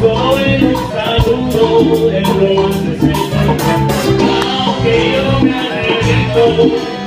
voy saludo el rol de Señor, aunque yo me arrepiento.